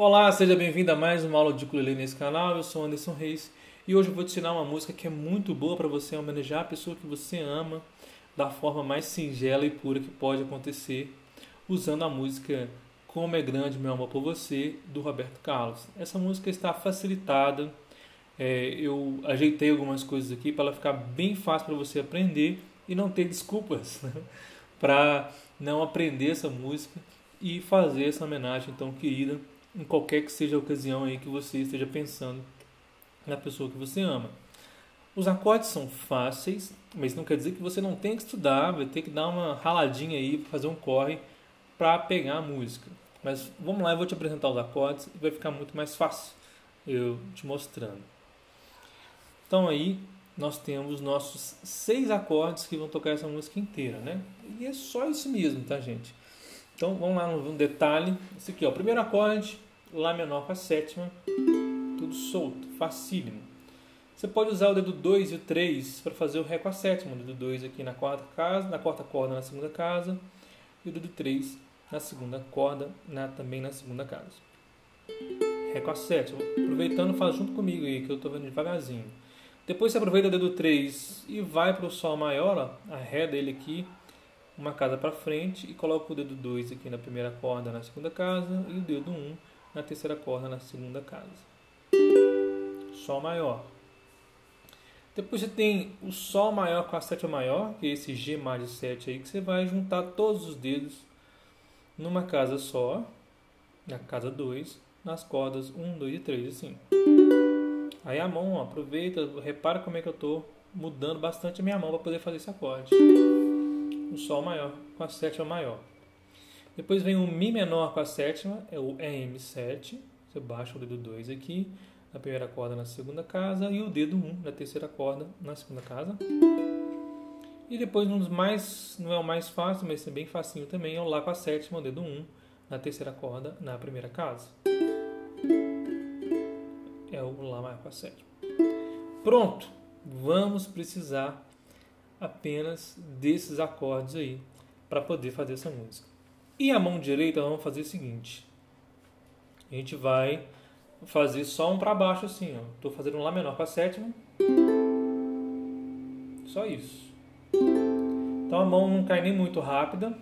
Olá, seja bem-vindo a mais uma aula de ukulele nesse canal. Eu sou Anderson Reis e hoje eu vou te ensinar uma música que é muito boa para você homenagear a pessoa que você ama da forma mais singela e pura que pode acontecer, usando a música Como é Grande Meu Amor por Você, do Roberto Carlos. Essa música está facilitada, é, eu ajeitei algumas coisas aqui para ela ficar bem fácil para você aprender e não ter desculpas né? para não aprender essa música e fazer essa homenagem tão querida em qualquer que seja a ocasião aí que você esteja pensando na pessoa que você ama. Os acordes são fáceis, mas não quer dizer que você não tem que estudar, vai ter que dar uma raladinha aí, fazer um corre para pegar a música. Mas vamos lá, eu vou te apresentar os acordes e vai ficar muito mais fácil eu te mostrando. Então aí nós temos nossos seis acordes que vão tocar essa música inteira, né? E é só isso mesmo, tá, gente? Então vamos lá no detalhe. Esse aqui, ó, o primeiro acorde, Lá menor com a sétima, tudo solto, facílimo. Você pode usar o dedo 2 e o 3 para fazer o Ré com a sétima. O dedo 2 aqui na quarta casa, na quarta corda na segunda casa. E o dedo 3 na segunda corda, na, também na segunda casa. Ré com a sétima. Aproveitando, faz junto comigo aí, que eu estou vendo devagarzinho. Depois você aproveita o dedo 3 e vai para o Sol maior, ó, a Ré dele aqui, uma casa para frente e coloca o dedo 2 aqui na primeira corda na segunda casa e o dedo 1 um na terceira corda na segunda casa. Sol maior. Depois você tem o Sol maior com a sétima maior, que é esse G mais 7 aí, que você vai juntar todos os dedos numa casa só, na casa 2, nas cordas 1, 2 e 3, assim. Aí a mão, ó, aproveita, repara como é que eu estou mudando bastante a minha mão para poder fazer esse acorde. O Sol maior com a sétima maior. Depois vem o Mi menor com a sétima, é o RM7. Você baixa o dedo 2 aqui, na primeira corda na segunda casa, e o dedo 1 um, na terceira corda na segunda casa. E depois, um dos mais, não é o mais fácil, mas é bem facinho também, é o Lá com a sétima, o dedo 1 um, na terceira corda na primeira casa. É o Lá maior com a sétima. Pronto! Vamos precisar apenas desses acordes aí para poder fazer essa música. E a mão direita vamos fazer o seguinte. A gente vai fazer só um para baixo assim, ó. Tô fazendo um lá menor com a sétima. Só isso. Então a mão não cai nem muito rápida,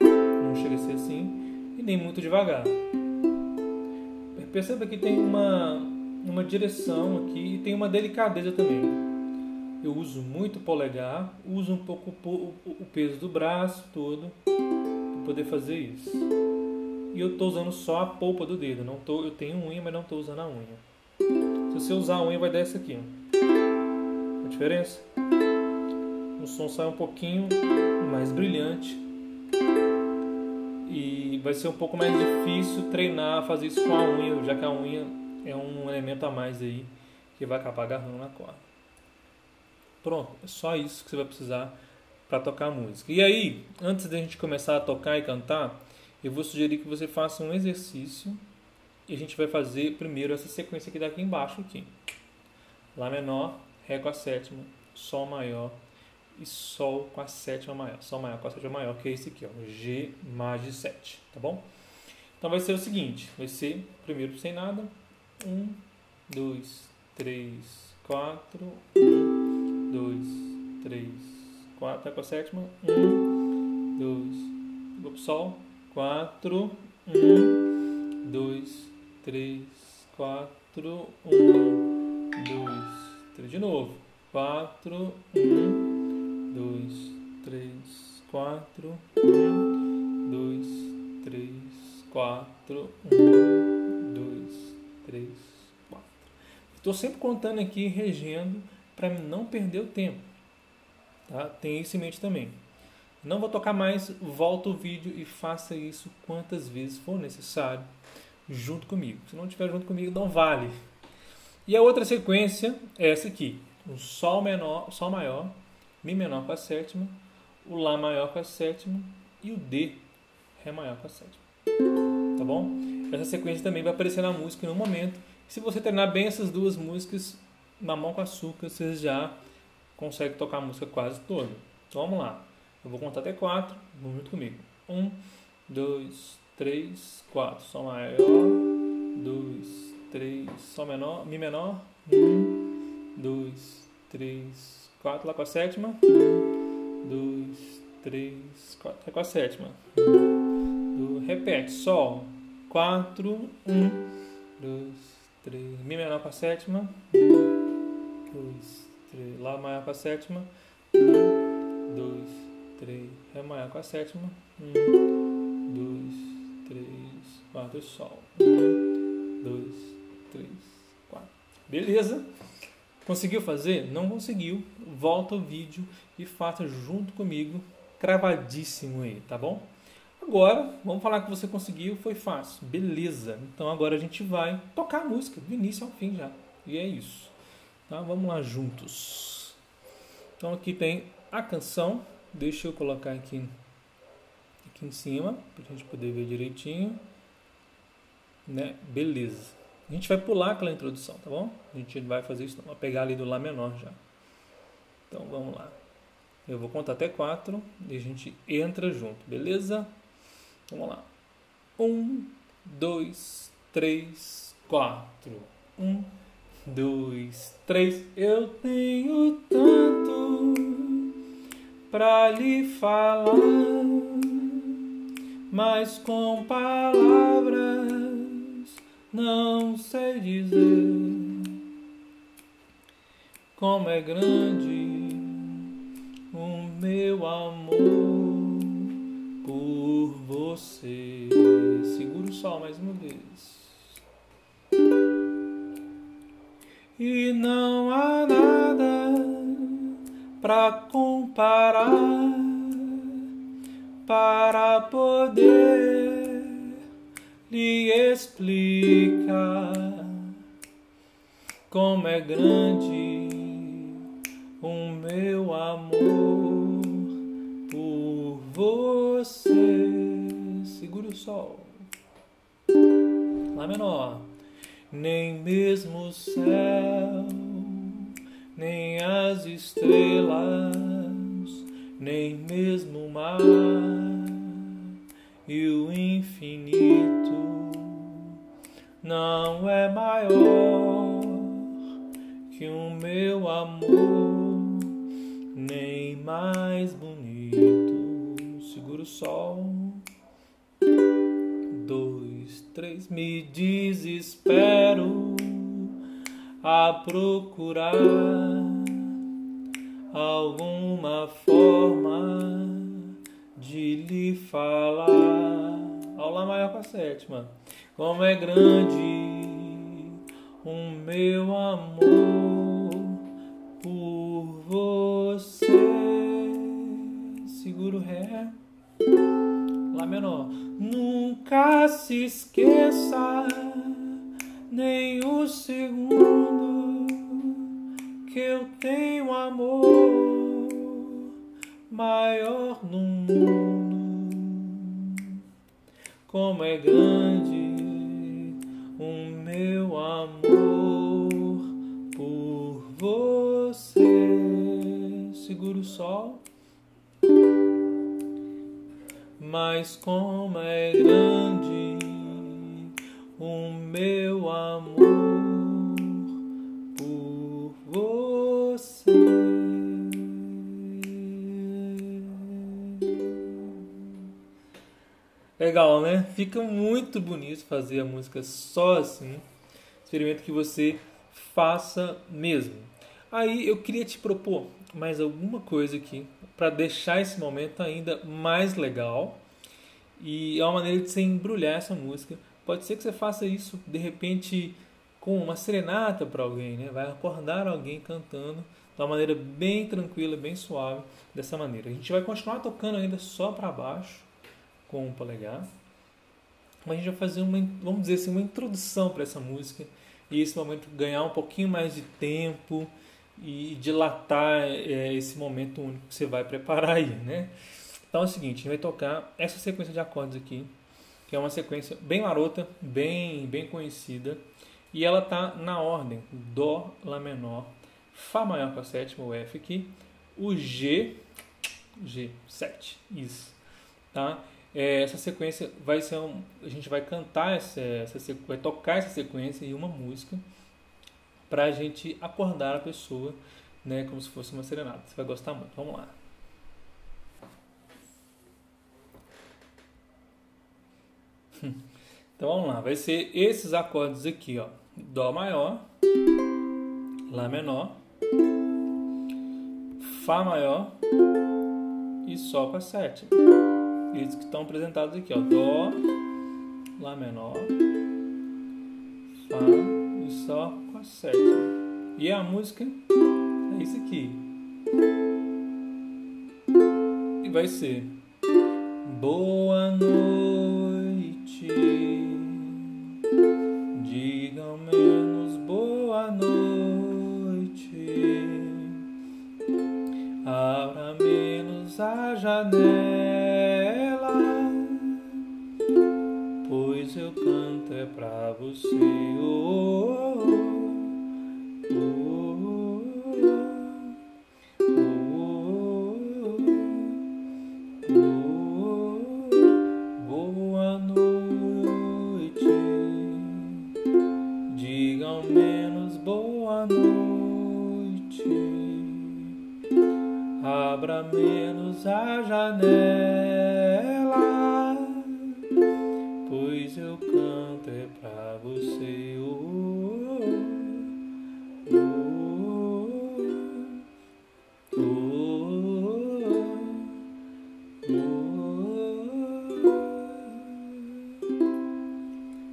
não chega a ser assim, e nem muito devagar. Perceba que tem uma, uma direção aqui e tem uma delicadeza também. Eu uso muito polegar, uso um pouco o peso do braço todo poder fazer isso. E eu estou usando só a polpa do dedo. Não tô, eu tenho unha, mas não estou usando a unha. Se você usar a unha, vai dar isso aqui. Ó. A diferença? O som sai um pouquinho mais brilhante. E vai ser um pouco mais difícil treinar a fazer isso com a unha, já que a unha é um elemento a mais aí que vai acabar agarrando na corda. Pronto, é só isso que você vai precisar para tocar música. E aí, antes da gente começar a tocar e cantar, eu vou sugerir que você faça um exercício e a gente vai fazer primeiro essa sequência que daqui embaixo aqui. Lá menor, Ré com a sétima, Sol maior e Sol com a sétima maior. Sol maior com a sétima maior, que é esse aqui, ó, G mais 7, tá bom? Então vai ser o seguinte, vai ser primeiro sem nada, um, dois, três, quatro, um, dois, três, quatro, com a sétima, um, dois, vou pro sol, quatro, um, dois, três, quatro, um, dois, três, de novo, quatro, um, dois, três, quatro, um, dois, três, quatro, um, dois, três, quatro. Estou sempre contando aqui, regendo, para não perder o tempo. Tá? Tenha isso em mente também. Não vou tocar mais, volta o vídeo e faça isso quantas vezes for necessário junto comigo. Se não estiver junto comigo, não vale. E a outra sequência é essa aqui. O Sol menor, Sol maior, Mi menor com a sétima, o Lá maior com a sétima e o D, Ré maior com a sétima. Tá bom? Essa sequência também vai aparecer na música no momento. Se você treinar bem essas duas músicas, Mamão com Açúcar, você já consegue tocar a música quase toda. Então vamos lá. Eu vou contar até 4, vamos junto comigo. 1, 2, 3, 4. Sol maior, 2, 3, Sol menor, Mi menor. 1, 2, 3, 4. Lá com a sétima. 1, 2, 3, 4. Lá com a sétima. Do, repete. Sol, 4, 1, 2, 3. Mi menor com a sétima. 2, 3. Lá maior com a sétima, 1, 2, 3, Ré maior com a sétima, 1, 2, 3, 4, Sol, 1, 2, 3, 4. Beleza? Conseguiu fazer? Não conseguiu? Volta o vídeo e faça junto comigo, cravadíssimo aí, tá bom? Agora, vamos falar que você conseguiu, foi fácil. Beleza. Então agora a gente vai tocar a música do início ao fim já. E é isso. Tá? Vamos lá juntos. Então aqui tem a canção. Deixa eu colocar aqui, aqui em cima, para a gente poder ver direitinho. Né? Beleza. A gente vai pular aquela introdução, tá bom? A gente vai fazer isso, vai pegar ali do Lá menor já. Então vamos lá. Eu vou contar até quatro e a gente entra junto, beleza? Vamos lá. Um, dois, três, quatro. Um, dois, três. Eu tenho tanto pra lhe falar, mas com palavras não sei dizer como é grande o meu amor por você. Segura o sol mais uma vez. E não há nada para comparar para poder lhe explicar como é grande o meu amor por você. Segura o sol. Lá menor. Nem mesmo o céu, nem as estrelas, nem mesmo o mar e o infinito não é maior que o meu amor, nem mais bonito. Segura o sol. Três, me desespero a procurar alguma forma de lhe falar. Aula maior com a sétima. Como é grande o meu amor por você. Seguro Ré. Menor. Nunca se esqueça nem o segundo que eu tenho amor maior no mundo. Como é grande o meu amor por você. Segura o sol. Mas como é grande o meu amor por você. Legal, né? Fica muito bonito fazer a música só assim. Experimento que você faça mesmo. Aí eu queria te propor mais alguma coisa aqui para deixar esse momento ainda mais legal. E é uma maneira de você embrulhar essa música. Pode ser que você faça isso de repente com uma serenata para alguém, né? Vai acordar alguém cantando de uma maneira bem tranquila, bem suave, dessa maneira. A gente vai continuar tocando ainda só para baixo com o polegar. Mas a gente vai fazer uma, vamos dizer assim, uma introdução para essa música e esse momento ganhar um pouquinho mais de tempo e dilatar é, esse momento único que você vai preparar aí, né? Então é o seguinte, a gente vai tocar essa sequência de acordes aqui, que é uma sequência bem marota, bem bem conhecida, e ela tá na ordem Dó, Lá menor, Fá maior com a sétima, o F aqui, o G, G7, isso, tá? É, essa sequência vai ser um, a gente vai cantar essa, essa vai tocar essa sequência em uma música para a gente acordar a pessoa, né, como se fosse uma serenata. Você vai gostar muito. Vamos lá. Então vamos lá, vai ser esses acordes aqui, ó. Dó maior, Lá menor, Fá maior e Sol com a sétima. Eles que estão apresentados aqui, ó. Dó, Lá menor, Fá e Sol a sétima. E a música é isso aqui. E vai ser Boa noite. Digam menos boa noite. Abra menos a janela, pois eu canto é pra você. Oh, noite, abra menos a janela, pois eu canto é pra você. Oh, oh, oh,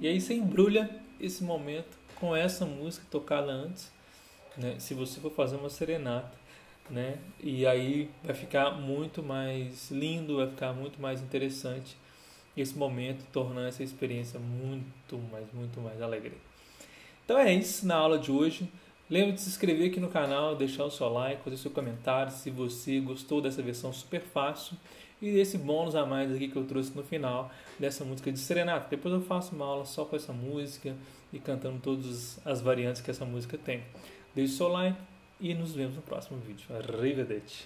E aí você embrulha esse momento com essa música tocada antes, né? Se você for fazer uma serenata, né? E aí vai ficar muito mais lindo, vai ficar muito mais interessante esse momento, tornando essa experiência muito mais, muito mais alegre. Então é isso na aula de hoje. Lembre de se inscrever aqui no canal, deixar o seu like, fazer seu comentário se você gostou dessa versão super fácil e desse bônus a mais aqui que eu trouxe no final dessa música de serenata. Depois eu faço uma aula só com essa música e cantando todas as variantes que essa música tem. Deixe seu like e nos vemos no próximo vídeo. Arrivederci!